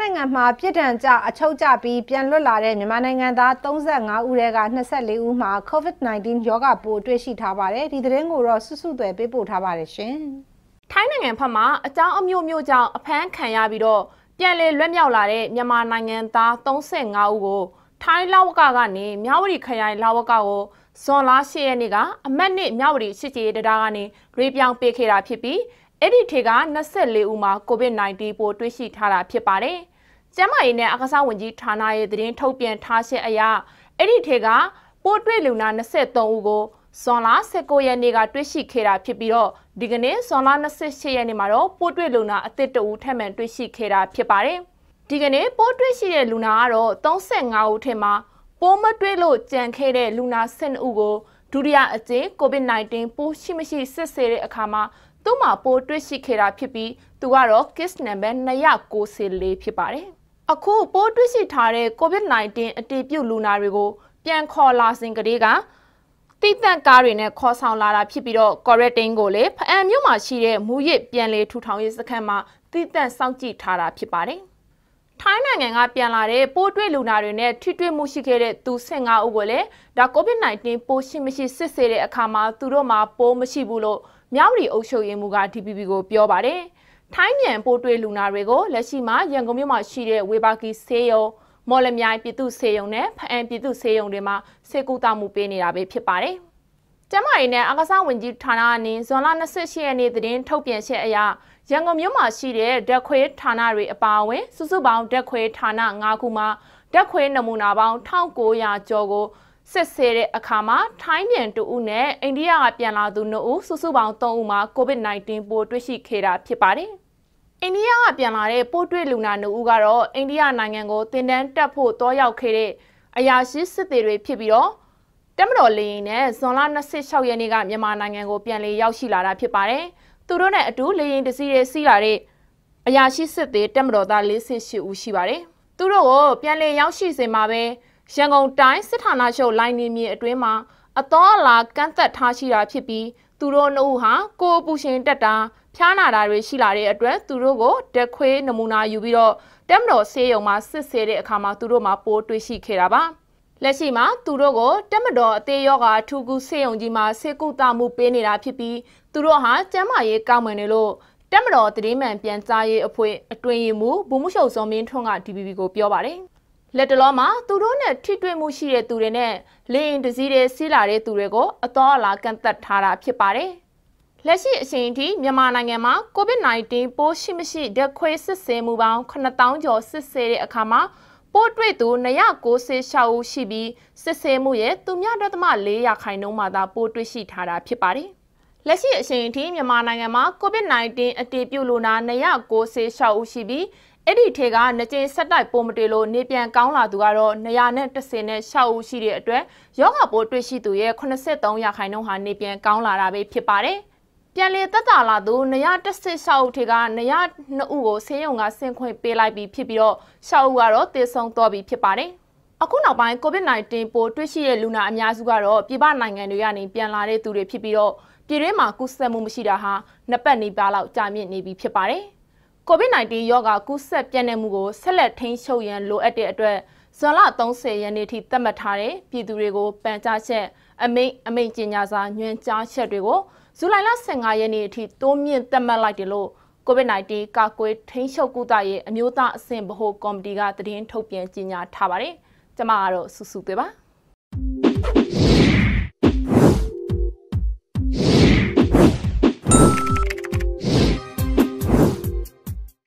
နိုင်ငံမှာပြည်ထန်ကြအချုပ်ကျပြီးပြန်လွတ်လာတဲ့မြန်မာနိုင်ငံသား35ဦးထဲက24ဦးမှာ COVID-19 ရောဂါပိုးတွေ့ရှိထားပါတယ်။ဒီသတင်းကိုတော့စုစုသွယ်ပေးပို့ထားပါတယ်ရှင်။ထိုင်းနိုင်ငံဘက်မှာအကြောင်းအမျိုးမျိုးကြောင့်အဖမ်းခံရပြီးတော့ပြန်လည်လွတ်မြောက်လာတဲ့မြန်မာနိုင်ငံသား35ဦးကိုထိုင်းလာဝကကနေမြဝတီခရိုင်လာဝကကိုဇွန်လ10ရက်နေ့ကအမတ်နှစ်မြဝတီစစ်ကြေးတရားကနေရွေးပြောင်းပေးခဲ့တာဖြစ်ပြီးအဲ့ဒီထေက24ဦးမှာ COVID-19 ပိုးတွေ့ရှိထားတာဖြစ်ပါတယ်။ ကျန်းမာရေးနဲ့အကစားဝန်ကြီးဌာနရဲ့သတင်းထုတ်ပြန်ထားချက်အရအဲ့ဒီထေကပိုးတွေ့လူနာ23ဦးကိုဇွန်လ19ရက်နေ့ကတွေ့ရှိခဲ့တာဖြစ်ပြီးတော့ဒီကနေ့ဇွန်လ28ရက်နေ့မှာတော့ပိုးတွေ့လူနာအသစ်တဦးထပ်မံတွေ့ရှိခဲ့တာဖြစ်ပါတယ်။ဒီကနေ့ပိုးတွေ့ရှိတဲ့လူနာကတော့35ဦးထက်မှာပိုးမတွေ့လို့ကြံခဲ့တဲ့လူနာ12ဦးကိုဒုတိယအကြိမ် COVID-19 ပိုးရှိမရှိစစ်ဆေးတဲ့အခါမှာသူ့မှာပိုးတွေ့ရှိခဲ့တာဖြစ်ပြီးသူကတော့ case number 294ဖြစ်ပါတယ်။ အခုပိုးတွေ့ရှိထားတဲ့ COVID-19 အတည်ပြုလူနာတွေကို ပြန်ခေါ်လာစဉ်ကလေးကတိတန့်ကားတွေနဲ့ခေါ်ဆောင်လာတာဖြစ်ပြီးတော့ quarantine ကိုလည်းဖအံမြို့မှာရှိတဲ့မူရစ်ပြန်လေထူထောင်ရေးစခန်းမှာတိတန့်စောင့်ကြည့်ထားတာဖြစ်ပါတယ်။ထိုင်းနိုင်ငံကပြန်လာတဲ့ပိုးတွေ့လူနာတွေနဲ့ထိတွေ့မှုရှိခဲ့တဲ့သူ15ဦးကိုလည်းဒါ COVID-19 ပိုးရှိမရှိစစ်ဆေးတဲ့အခါမှာသူတို့မှာပိုးမရှိဘူးလို့မြဝတီအုပ်ချုပ်ရေးမှူးက DPP ကိုပြောပါတယ်။ ထိုင်းမြန်ပိုးတွေ့လူနာတွေကိုလက်ရှိမှာရန်ကုန်မြို့မှာရှိတဲ့ဝေဘာကီဆေးရုံမော်လမြိုင်ပြည်သူ့ဆေးရုံနဲ့ဖအံပြည်သူ့ဆေးရုံတွေမှာဆေးကုသမှုပေးနေတာပဲဖြစ်ပါတယ်။ကျမရီနဲ့အကစားဝင်ကြီးဌာနအနေဇွန်လ28ရက်နေ့သတင်းထုတ်ပြန်ချက်အရရန်ကုန်မြို့မှာရှိတဲ့ဓာတ်ခွေးဌာနတွေအပါအဝင်စုစုပေါင်းဓာတ်ခွေးဌာန9ခုမှာဓာတ်ခွေးနမူနာပေါင်း1900ကျော်ကို စစ်ဆေးတဲ့အခါမှာထိုင်းမြန်တူဦးနဲ့အိန္ဒိယကပြန်လာသူ2ဦးစုစုပေါင်း3ဦးမှာ COVID-19 ပိုးတွေ့ရှိခဲ့တာဖြစ်ပါတယ်။အိန္ဒိယကပြန်လာတဲ့ပိုးတွေ့လူနာ2ဦးကတော့အိန္ဒိယနိုင်ငံကိုတင်တန်းတက်ဖို့တောရောက်ခဲ့တဲ့အရာရှိစစ်သည်တွေဖြစ်ပြီးတော့တမတော်လေရင်နဲ့ဇွန်လ26ရက်နေ့ကမြန်မာနိုင်ငံကိုပြန်လည်ရောက်ရှိလာတာဖြစ်ပါတယ်။သူတို့နဲ့အတူလေရင်တစည်းတွေစီးလာတဲ့အရာရှိစစ်သည်တမတော်သား48ဦးရှိပါတယ်။သူတို့ကိုပြန်လည်ရောက်ရှိစေမှာပဲ ရန်ကုန်တိုင်းစစ်ဌာနချုပ်လိုင်းနေမြေအတွင်းမှာအသောအလာကန့်သက်ထားရှိတာဖြစ်ပြီးသူတို့နှုတ်ဟာကိုပူရှင်တက်တာဖျားနာတာတွေရှိလာတဲ့အတွက်သူတို့ကိုတက်ခွေးနမူနာယူပြီးတော့တက်မတော်ဆေးရုံမှာစစ်ဆေးတဲ့အခါမှာသူတို့မှာပိုးတွေ့ရှိခဲ့တာပါလက်ရှိမှာသူတို့ကိုတက်မတော်အသေးရောဂါထူကူဆေးရုံကြီးမှာဆေးကုသမှုပေးနေတာဖြစ်ပြီးသူတို့ဟာကျန်းမာရေးကောင်းမွန်နေလို့တက်မတော်တည်င်းမှန်ပြန်ကြားရေးအဖွဲ့အတွင်းရေးမှူးဘူမှုရှုပ်စောမင်းထွန်းက DPP ကိုပြောပါတယ် လက်တလောမှာသူတို့နဲ့ထိတွေ့မှုရှိတဲ့သူတွေနဲ့လေရင်တစည်းတွေစီးလာတဲ့သူတွေကိုအတော်အလားကန့်သက်ထားတာဖြစ်ပါတယ်။လက်ရှိအချိန်ထိမြန်မာနိုင်ငံမှာ COVID-19 ပိုးရှိမရှိဓာတ်ခွဲစစ်ဆေးမှုပေါင်း9000ကျော်စစ်ဆေးတဲ့အခါမှာပိုးတွေ့သူ296ဦးရှိပြီးစစ်ဆေးမှုရဲ့သူများဒသမ4ရာခိုင်နှုန်းမှာသာပိုးတွေ့ရှိထားတာဖြစ်ပါတယ်။လက်ရှိအချိန်ထိမြန်မာနိုင်ငံမှာ COVID-19 အတည်ပြုလူနာ296ဦးရှိပြီး အဲ့ဒီထဲကနှစ်ကြိမ်ဆက်တိုက်ပိုးမတွေ့လို့နေပြန်ကောင်းလာသူကတော့130နဲ့6ဦးရှိတဲ့အတွက်ယောဂပိုးတွေ့ရှိသူရဲ့83ရာခိုင်နှုန်းဟာနေပြန်ကောင်းလာတာပဲဖြစ်ပါတယ်။ပြန်လည်သက်သာလာသူ116ဦးထဲက102ဦးကိုဆေးရုံကဆင့်ခွင့်ပေးလိုက်ပြီးဖြစ်ပြီးတော့6ဦးကတော့သေဆုံးသွားပြီဖြစ်ပါတယ်။အခုနောက်ပိုင်း COVID-19 ပိုးတွေ့ရှိတဲ့လူနာအများစုကတော့ပြည်ပနိုင်ငံတွေကနေပြန်လာတဲ့သူတွေဖြစ်ပြီးတော့ပြည်တွင်းမှာကူးစက်မှုမရှိတာဟာနှစ်ပတ်နီးပါးလောက်ကြာမြင့်နေပြီဖြစ်ပါတယ်။ COVID-19 ရောဂါကူးစက်ပြန့်နှံ့မှုကိုဆက်လက်ထိန်းချုပ်ရန်လိုအပ်တဲ့အတွက်ဇွန်လ30ရက်နေ့ထိသတ်မှတ်ထားတဲ့ပြည်သူတွေကိုပန်ကြားချက်အမိန့်အမိန့်ကြေညာစာညွှန်ကြားချက်တွေကိုဇူလိုင်လ15ရက်နေ့အထိတိုးမြင့်သတ်မှတ်လိုက်တယ်လို့ COVID-19 ကာကွယ်ထိန်းချုပ်ကုသရေးအမျိုးသားအဆင့်ဗဟိုကော်မတီကသတင်းထုတ်ပြန်ကြေညာထားပါတယ်။ကျွန်မကတော့စုစုသွေးပါ။